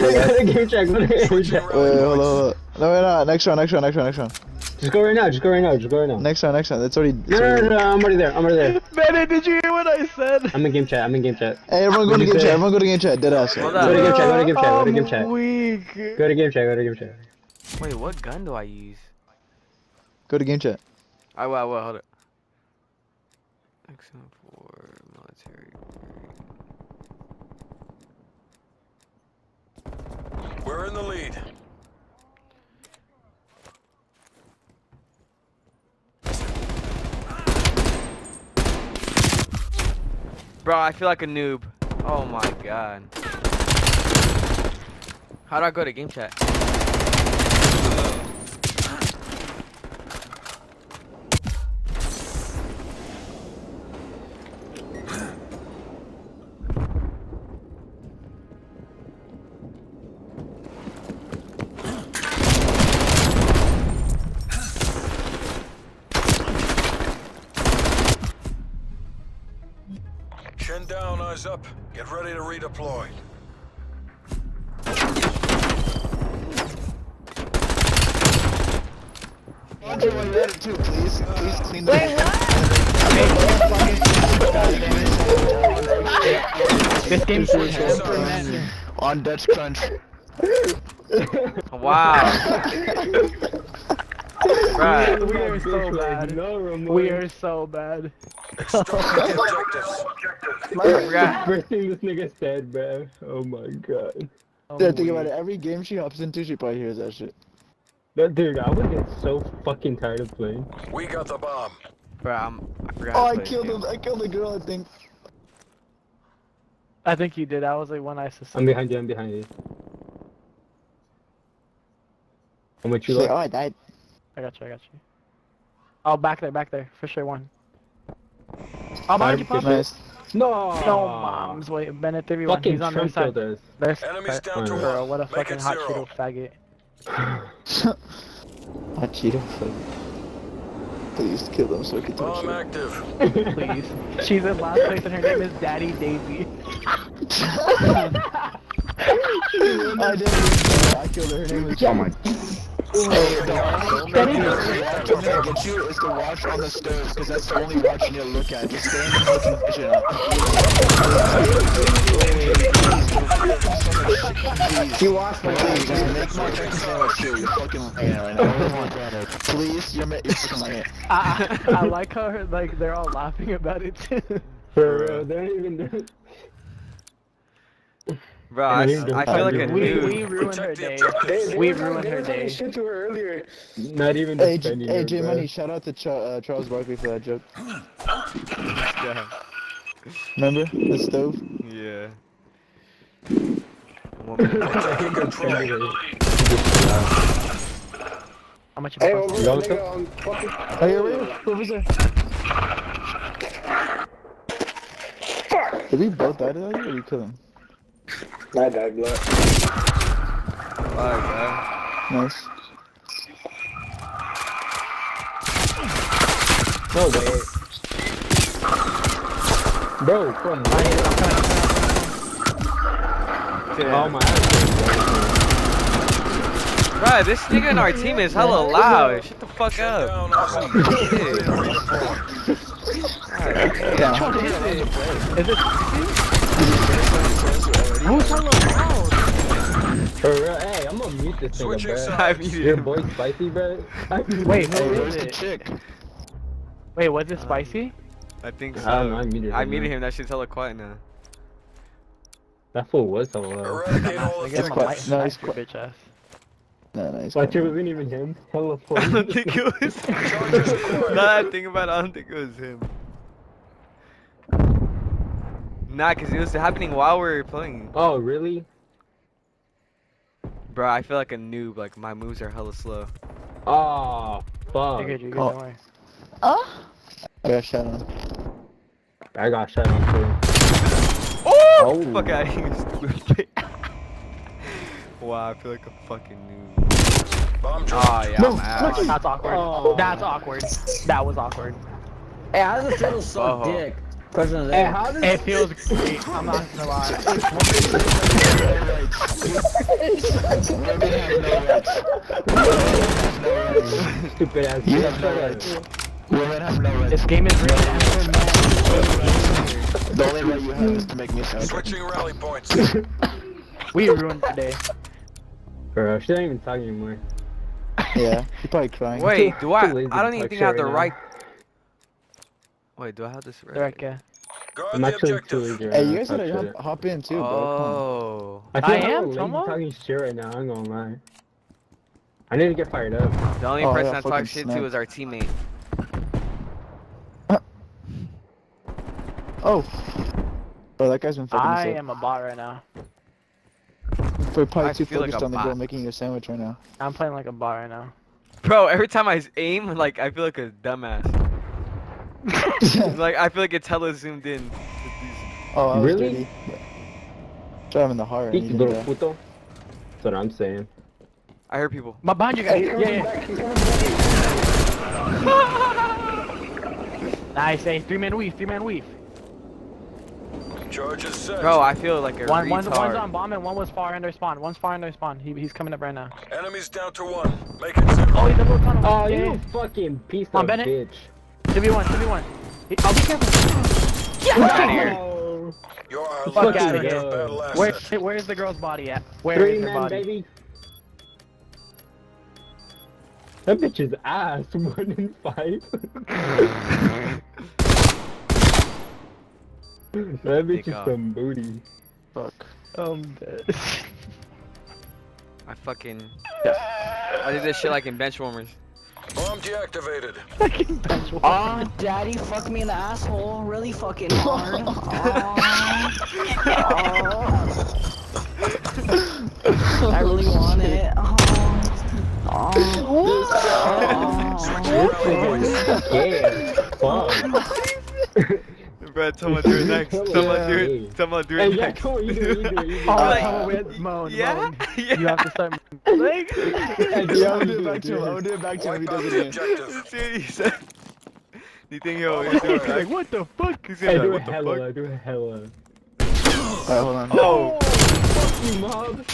game check. Go to game check. Wait, hold on, hold on. No, wait, no, next round, next round, next round, next round. Just go right now. Just go right now. Just go right now. Next round, next round. It's already. No, It's no, no, no, I'm already there. I'm already there. Benny, did you hear what I said? I'm in game chat. I'm in game chat. Hey, everyone go to What do you game chat. Everyone go to game chat. Dead ass. Hold Go to game chat. Go to game chat. Go to game chat. weak. Go to game chat. Go to game chat. Wait, what gun do I use? Go to game chat. I will, I will, hold it. Excellent for military. We're in the lead. Bro, I feel like a noob. Oh my god. How do I go to game chat? Down, up. Get ready to redeploy. Andrew, while you're at it too, please, please clean the. This game's on Dutch Crunch. Wow. Bruh. We are so bad. No, Ramon. We are so bad. Extract the objectives. First thing this nigga said, bro. Oh my god. Oh yeah, think about it. Every game she hops into, she probably hears that shit. That dude, I would get so fucking tired of playing. We got the bomb. Bro, I'm, I forgot. Oh, I to play killed him. I killed the girl. I think. I think you did. I was like one I I'm behind you. I'm behind you. I'm with you. She's like, Like, oh, I died. I got you. I got you. Oh, back there, back there, for sure. One. Oh, behind you, Pop. Nice. no. No, moms. Wait, Bennett, three one. Fucking He's on their Trump side. killed. There's Enemies down to Bro, one. what a Make fucking hot zero. Cheeto faggot. Hot Cheeto. fuck. Please kill them so I can touch Bomb her. active. Please. She's in last place and her name is Daddy Daisy. I didn't. even- I killed her. Her name is. Oh my. Hey, the only thing to get you is to watch on the stairs, because that's the only watch you need to look at. Just stay in the fucking position. You watched my Please, just make my chicken sandwich. You're fucking lying right now. I don't want that. Please, you're, fucking lying. I, I, I like how her, like they're all laughing about it too. For real, they don't even do Bro, I, I feel like a we noob. we ruined her Protect the day. objectives. We ruined her day. shit to her earlier. Not even Hey, J- defending hey, her, J bro. Money, shout out to Ch- uh, Charles Barkley for that joke. Yeah. Remember the stove? Yeah. How much? Hey, Hey, over Y'all there, still- nigga, on fucking. Hey, wait, wait, what was? Did we both die to that or you kill him? I died, blood. Fuck, bro. Nice. No way. Bro, from Oh my Bro, this nigga in our team is hella loud. Shut the fuck up. down, eyes up. Get ready to redeploy. Is it? Who's hella loud? For real, hey, I'm gonna mute this nigga, Switching bro. I sides. muted Your boy spicy, bro. Wait, Hey, who where's is the it? chick? Wait, was it spicy? Uh, I think so. I don't know, I muted I him, muted him. That shit's hella quiet now. That fool was so low. Eradicate I guess my objectives. No, he's your bitch ass. No, no, he's Watch, it wasn't even him. Hella full. I don't think it was. Charges acquired. I think about it, I don't think it was him. Nah, cause it was happening while we were playing. Oh, really? Bro, I feel like a noob. Like my moves are hella slow. Oh, fuck. You're good, you're oh. good, Oh. don't worry. Oh. I got shot on. I got shot on too. Oh! Oh. Fuck out of here, stupid. wow, I feel like a fucking noob. Bomb drop. Oh yeah, I'm out. That's awkward. Oh. That's awkward. That was awkward. Hey, how does it feel to suck Oh. dick? President Hey, there. how does It feels great. I'm not gonna lie. Women have no rights. stupid ass You have no rights. Women have no rights. This game is rated M for men. The only right you have is to make me sound. Switching rally points. We ruined today. Bro, she don't even talk anymore. Yeah, you're probably crying. Wait, do I? I don't even think I have the right right. Wait, do I have this right? Direct, yeah. Guard I'm the actually too objective. lazy Hey, you to guys talk gotta hop, hop in too, bro. Oh, I, feel I like I'm am, lazy Tomo. talking shit right now, I'm gonna lie. I need to get fired up. the only Oh, person yeah, I talk shit snap. to is our teammate. Come. Oh. Oh, that guy's been fucking I am a bot right now. We're probably I too feel like focused a on the bot. girl making you a sandwich right now. I'm playing like a bot right now. Bro, every time I aim, like I feel like a dumbass. like I feel like it's hella zoomed in. Oh, I was Really? dirty. Driving the heart. Eat, little puto. That's what I'm saying. I hear people. My behind you guys. Yeah, yeah. Nice, hey, three man weave, three man weave. Charge is set. Bro, I feel like a One, one, one's on bomb and one was far in their spawn. One's far in their spawn. He, he's coming up right now. Enemies down to one. Make it zero. Oh, he's a little tunnel. Oh, yeah, you yeah. fucking piece Come on, of Bennett. bitch. 2v1, 2v1. I'll be careful. Get out of here. Oh, Fuck last outta active here. Where, where's the girl's body at? Where Three is her men, body? baby. That bitch is ass more in five. that bitch Take is off. some booty. Fuck. I'm um, dead. I fucking. I did this shit like in bench warmers. Bomb deactivated. fucking bench warmer. Aw, daddy fucked me in the asshole really fucking hard. Aw. Aw. I really want it. Aw. Aw. Aw. Yeah, fuck. Bro, someone do it next. Someone do it. Someone do Hey, it yeah, next. come on, you do it, you do it, you do it. Oh, Like- come on, with moan, Yeah? moan. Yeah. You have to start moaning. Like, Hey, Yeah, I'm do do it back to him. I'm do it back to him. He does it again. objective. See what he said? You think he'll, he'll do it back? what the fuck? He's Hey, gonna be do like, what the hella, fuck? do it hella. Alright, hold on. Oh, oh, Fuck you, mob.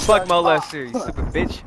fuck my molester, you ah. stupid bitch.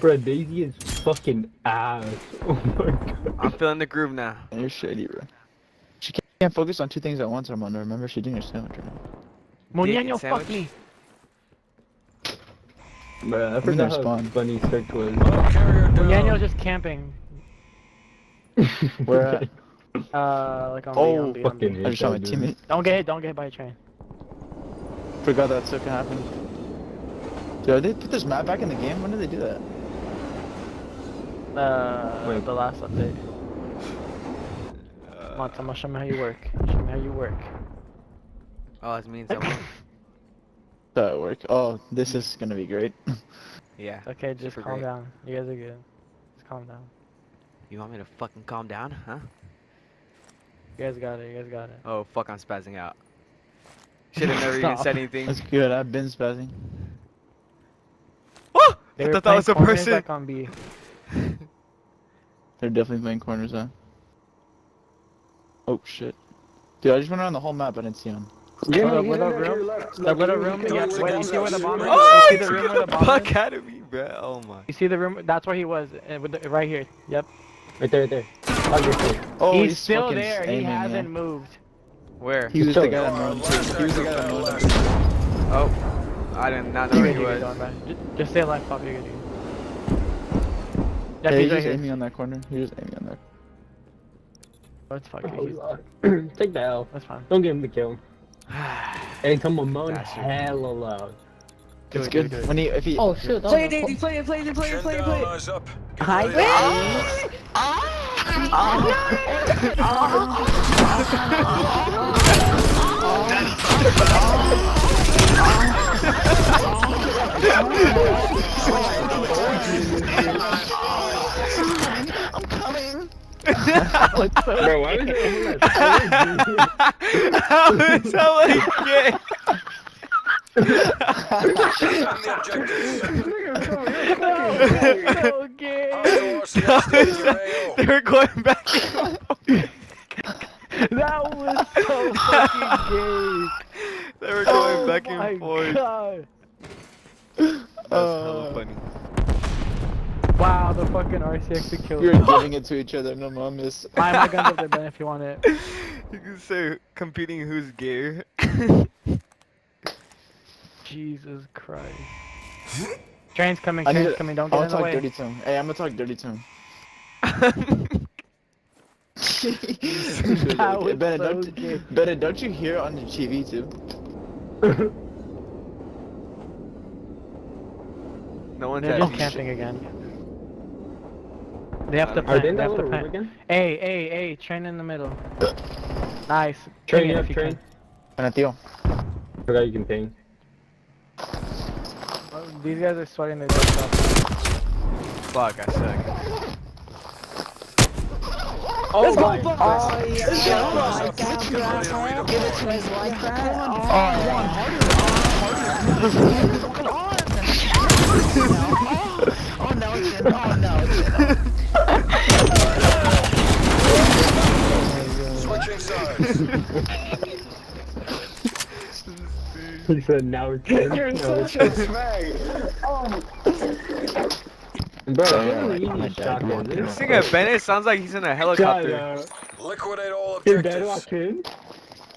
Bro, Daisy is fucking ass. Oh my god. I'm feeling the groove now. You're shitty, bro. She can't- can't focus on two things at once, Armando. Remember, she's doing her sandwich right now. Muñeño, fuck sandwich? me. Bro, I in their forgot how spawn. funny Search was. Bomb carrier Muñeño's down. just camping. Where at? Uh, like on Oh, B, on B, on B. fucking I just shot my teammate. Don't get hit, don't get hit by a train. Forgot that still can happen. Dude, did they put this map back in the game? When did they do that? Uh, Wait. the last update. Come on, Tomo, show me how you work. Show me how you work. Oh, it's me and someone. That work. Oh, this is gonna be great. Yeah. Okay, just calm great. down. You guys are good. Just calm down. You want me to fucking calm down, huh? You guys got it. You guys got it. Oh fuck, I'm spazzing out. Should have never even said anything. That's good. I've been spazzing. Oh! They I thought that was a playing corners person. Back on B. They're definitely playing corners, huh? Oh shit. Dude, I just went around the whole map. I didn't see him. Yeah, Oh, no, the yeah, little no, room? you're left, The like, little you- room. Yeah, wait, you see where the bomb is? Oh, You see the room where the bomb fuck is? out of me, bro. Oh my. You see the room? That's where he was. uh, with Right here. Yep. Right there, right there. Oh, he's, still fucking there. He aiming, yeah. hasn't moved. Where? He was the guy You're that our known He was the guy active that battle. Oh, I did not know You're where he was. good, don't. Just, just stay alive, Pop. You're good. Yep, Yeah, he's he's right just here. aiming on that corner. He was aiming on that. Oh, it's fuck. Oh, He's, Take the L. that's fine. Don't give him the kill. Hey, come on, moan Bastard. hella loud. It's it, do good. When he, if he, Oh shit, Play it, Daisy, play it, play it, play it, Chin play it, down, play it. eyes up. Get Hi, ready. Bro, why was there a whole lot of How is that like gay? Defend the objectives. so gay. Hostile RCXD in your AO. they were going back. and forth. That was so fucking gay. they were going oh back and forth. God. That's Uh, hella funny. Wow, the fucking RCX killed You're giving it to each other, no mames. Buy my guns up there, Ben, if you want it. You can say competing who's gayer. Jesus Christ. Train's coming, I need train's to- coming, don't get I'll in the talk dirty to him. Hey, I'm gonna talk dirty to him. That Bennett, so don't, gay. Bennett, don't you hear on the TV too? no one's They're at just me. camping again. They have to Are plant, they they have to plant. again? Hey, hey, hey, train in the middle. Nice. Train, Ping it if you train. Bennett, Theo. Forgot you can ping. can. Oh, these guys are sweating their dicks off. Fuck, I suck. Oh my Oh yeah, like that, Give it to us like that. Oh, oh no, it's in. Oh no, it's in. Switching sides. He said now it's in. You're No, such a swag. Oh. Bro, Oh, yeah, don't like, need my these dad, come on, shotguns. come This on. thing at Bennett sounds like he's in a Shut helicopter. up. Liquidate all objectives. walked in?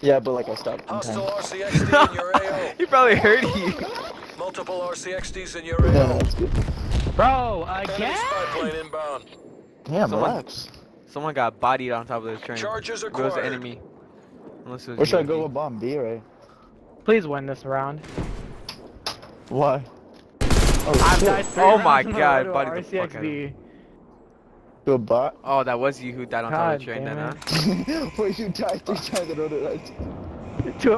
Yeah, but like I stopped in Hostile time. RCXD in your AO. he probably heard you. Multiple RCXDs in your No, no, AO. Bro, Enemy again? plane inbound. Damn, Someone- relax. Someone got bodied on top of this train. Charges It was the enemy. Unless it was Where should I go with bomb? B or A? Please win this round. Why? Oh, I've died three Oh my rounds in a God, row to buddy, the fuck out of RCXD. To a bot? Oh, that was you who died on top of the train then, damn huh? Wait, you died three times in a row. To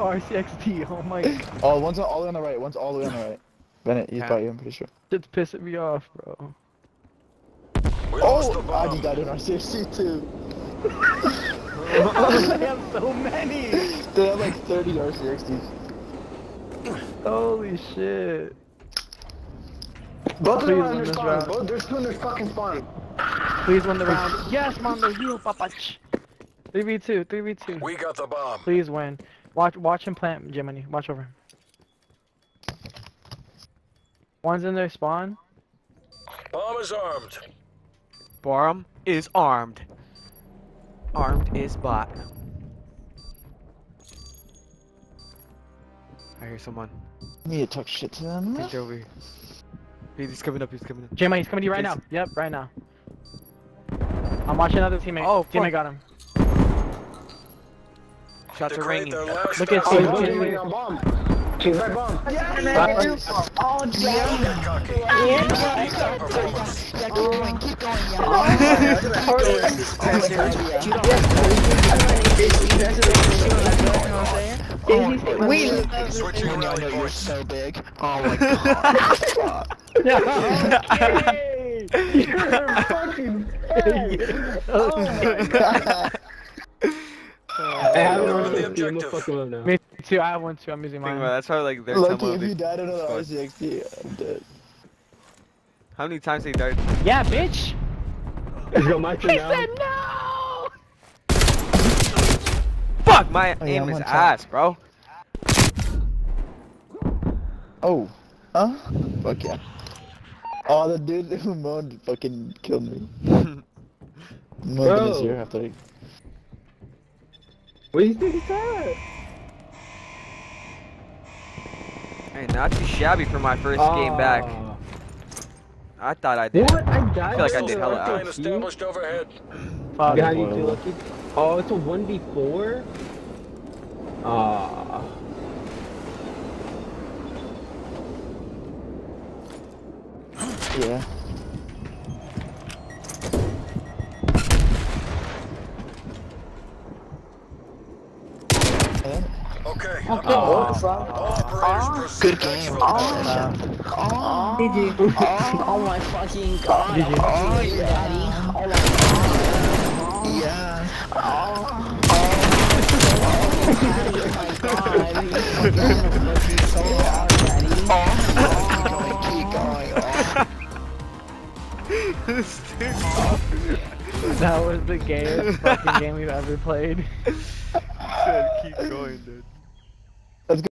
an RCXD, oh my oh, god. Oh, one's all the way on the right. One's all the way on the right. Bennett, he's Yeah. by you, I'm pretty sure. It's pissing me off, bro. We Oh, I just bomb. died in RCXD too. I have so many! They have like 30 RCXDs. Holy shit. Both of Please them are win under spawn. round. Both, there's two in their fucking spawn. Please win the round. Yes, Mondo, heal, papach. 3v2, 3v2. We got the bomb. Please win. Watch watch him plant, Jiminy. Watch over him. One's in their spawn. Bomb is armed. Barham is armed. Armed is bot. I hear someone. I need to talk shit to them. I think they're over here. He's coming up, he's coming up. Jimmy, he's coming to you right now. Yep, right now. I'm watching another teammate. Oh, teammate fuck. got him. Shots are Degrade ringing. their last Look at Oh, Steve. She's right bomb. Oh, yeah. Yeah. Need that. Yeah, keep going, keep going, yeah. We Switching I know you're so big. Oh my god. Yay! You're fucking Oh my god. I haven't You're on the objective. Fuck him up now. Me too, I have one too. I'm using Think mine. about it, that's probably like their Lucky some of if the- you died in another Fuck. RCXD, I'm dead. How many times they died? Yeah, bitch! Let's go, my turn He now. said no! Fuck, my Oh, yeah, aim I'm is on top. ass, bro. Oh. Huh? Fuck yeah. Oh, the dude who moaned fucking killed me. Moaned in his ear after he... What do you think it's at? Hey, not too shabby for my first game back. I thought I did. What? I died. I feel like I did the hella RCXD? Plane established overhead. Fuck. Behind you too, Lucky. Oh, it's a 1v4? Ah. Yeah. Yeah. Oh. Oh, oh, good game. Oh, oh, Oh, oh, oh my fucking god. Oh, yeah. Oh. Yeah. Oh, oh. Oh Oh, That was the gayest fucking game we've ever played. Let's go.